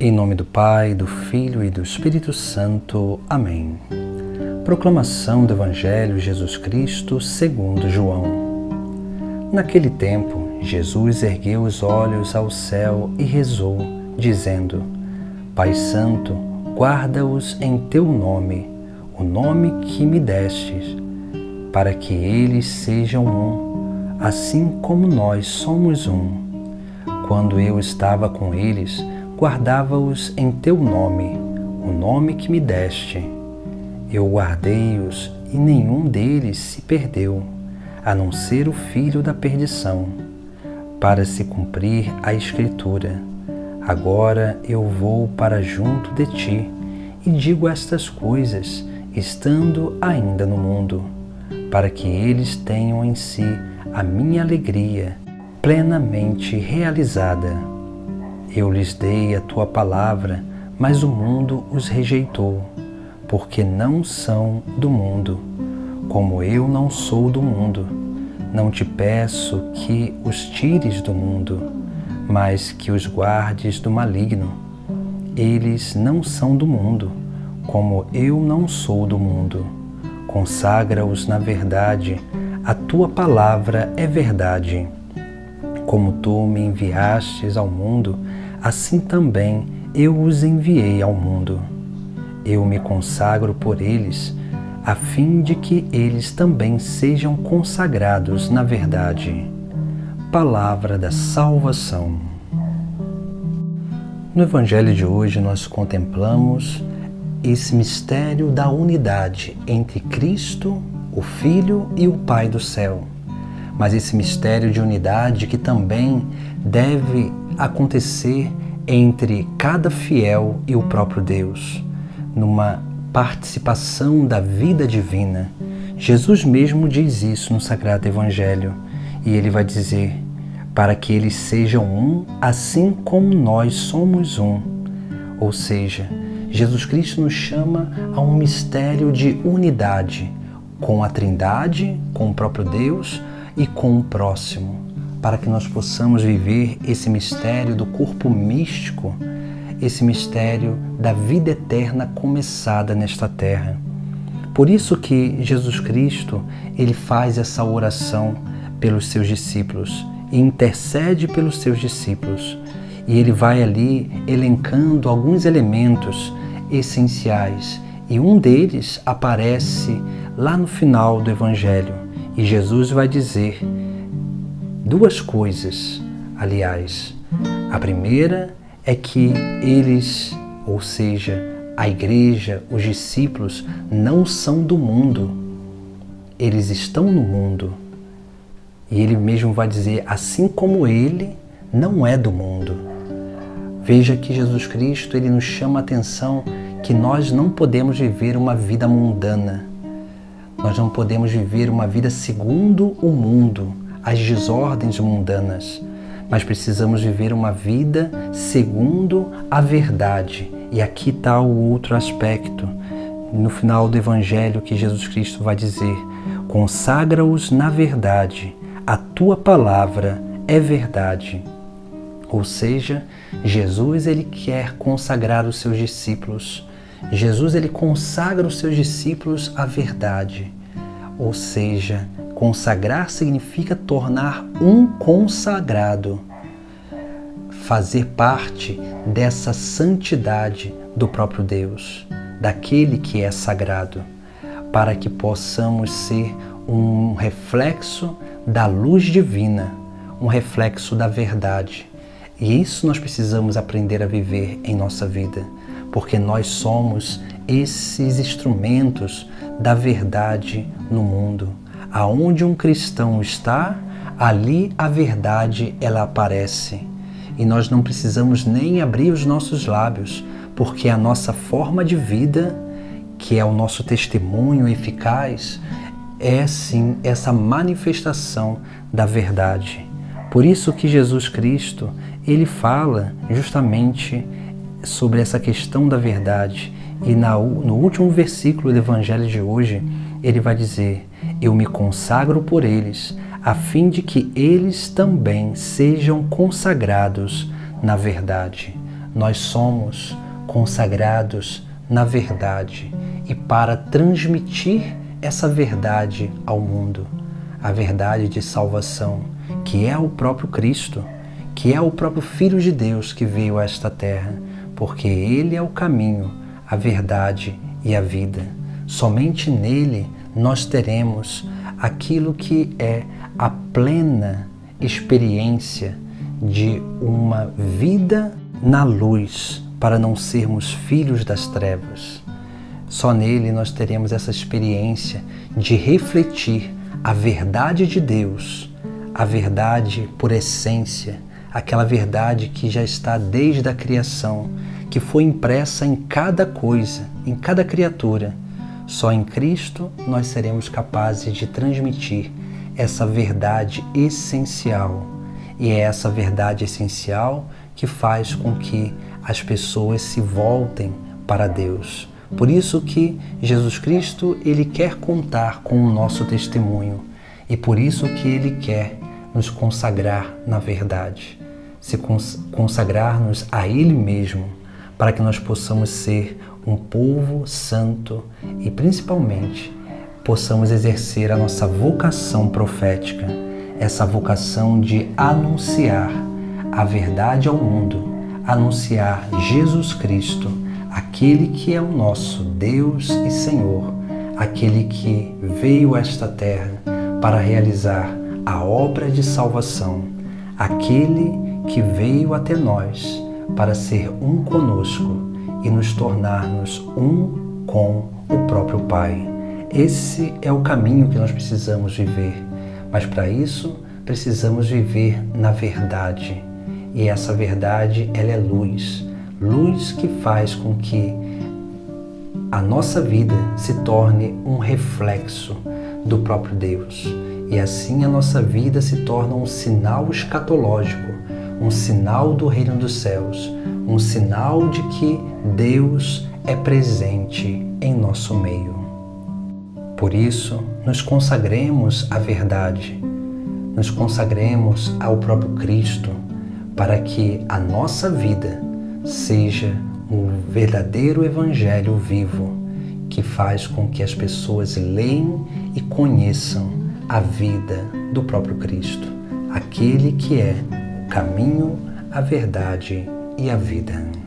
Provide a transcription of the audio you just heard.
Em nome do Pai, do Filho e do Espírito Santo. Amém. Proclamação do Evangelho Jesus Cristo segundo João. Naquele tempo, Jesus ergueu os olhos ao céu e rezou, dizendo: Pai Santo, guarda-os em teu nome, o nome que me destes, para que eles sejam um, assim como nós somos um. Quando eu estava com eles, guardava-os em teu nome, o nome que me deste. Eu guardei-os e nenhum deles se perdeu, a não ser o filho da perdição, para se cumprir a Escritura. Agora eu vou para junto de ti e digo estas coisas, estando ainda no mundo, para que eles tenham em si a minha alegria plenamente realizada. Eu lhes dei a tua palavra, mas o mundo os rejeitou, porque não são do mundo, como eu não sou do mundo. Não te peço que os tires do mundo, mas que os guardes do maligno. Eles não são do mundo, como eu não sou do mundo. Consagra-os na verdade, a tua palavra é verdade. Como tu me enviastes ao mundo, assim também eu os enviei ao mundo. Eu me consagro por eles, a fim de que eles também sejam consagrados na verdade. Palavra da salvação. No Evangelho de hoje, nós contemplamos esse mistério da unidade entre Cristo, o Filho e o Pai do céu. Mas esse mistério de unidade que também deve acontecer entre cada fiel e o próprio Deus, numa participação da vida divina. Jesus mesmo diz isso no Sagrado Evangelho e ele vai dizer: para que eles sejam um, assim como nós somos um. Ou seja, Jesus Cristo nos chama a um mistério de unidade com a Trindade, com o próprio Deus e com o próximo para que nós possamos viver esse mistério do corpo místico, esse mistério da vida eterna começada nesta terra. Por isso que Jesus Cristo, ele faz essa oração pelos seus discípulos e intercede pelos seus discípulos. E ele vai ali elencando alguns elementos essenciais, e um deles aparece lá no final do evangelho. E Jesus vai dizer duas coisas, aliás. A primeira é que eles, ou seja, a igreja, os discípulos, não são do mundo. Eles estão no mundo. E ele mesmo vai dizer: assim como ele não é do mundo. Veja que Jesus Cristo ele nos chama a atenção que nós não podemos viver uma vida mundana. Nós não podemos viver uma vida segundo o mundo as desordens mundanas, mas precisamos viver uma vida segundo a verdade. E aqui está o outro aspecto, no final do Evangelho, que Jesus Cristo vai dizer: consagra-os na verdade, a tua palavra é verdade. Ou seja, Jesus ele quer consagrar os seus discípulos. Jesus ele consagra os seus discípulos à verdade. Ou seja, Consagrar significa tornar um consagrado, fazer parte dessa santidade do próprio Deus, daquele que é sagrado, para que possamos ser um reflexo da luz divina, um reflexo da verdade. E isso nós precisamos aprender a viver em nossa vida, porque nós somos esses instrumentos da verdade no mundo Aonde um cristão está, ali a verdade ela aparece. E nós não precisamos nem abrir os nossos lábios, porque a nossa forma de vida, que é o nosso testemunho eficaz, é sim essa manifestação da verdade. Por isso que Jesus Cristo, ele fala justamente sobre essa questão da verdade. E no último versículo do evangelho de hoje, ele vai dizer: Eu me consagro por eles, a fim de que eles também sejam consagrados na verdade. nós somos consagrados na verdade e para transmitir essa verdade ao mundo, a verdade de salvação, que é o próprio Cristo, que é o próprio Filho de Deus que veio a esta terra, porque Ele é o caminho, a verdade e a vida. Somente nele nós teremos aquilo que é a plena experiência de uma vida na luz, para não sermos filhos das trevas. Só nele nós teremos essa experiência de refletir a verdade de Deus, a verdade por essência, aquela verdade que já está desde a criação, que foi impressa em cada coisa, em cada criatura. Só em Cristo nós seremos capazes de transmitir essa verdade essencial. E é essa verdade essencial que faz com que as pessoas se voltem para Deus. Por isso que Jesus Cristo, ele quer contar com o nosso testemunho e por isso que ele quer nos consagrar na verdade, se consagrar-nos a ele mesmo, para que nós possamos ser um povo santo e principalmente possamos exercer a nossa vocação profética, essa vocação de anunciar a verdade ao mundo, anunciar Jesus Cristo aquele que é o nosso Deus e Senhor, aquele que veio a esta terra para realizar a obra de salvação, aquele que veio até nós para ser um conosco e nos tornarmos um com o próprio Pai. Esse é o caminho que nós precisamos viver, mas para isso precisamos viver na verdade. E essa verdade, ela é luz, luz que faz com que a nossa vida se torne um reflexo do próprio Deus. E assim a nossa vida se torna um sinal escatológico, um sinal do reino dos céus, um sinal de que Deus é presente em nosso meio. Por isso, nos consagremos à verdade, nos consagremos ao próprio Cristo, para que a nossa vida seja o verdadeiro Evangelho vivo que faz com que as pessoas leiam e conheçam a vida do próprio Cristo, aquele que é o caminho, a verdade e a vida.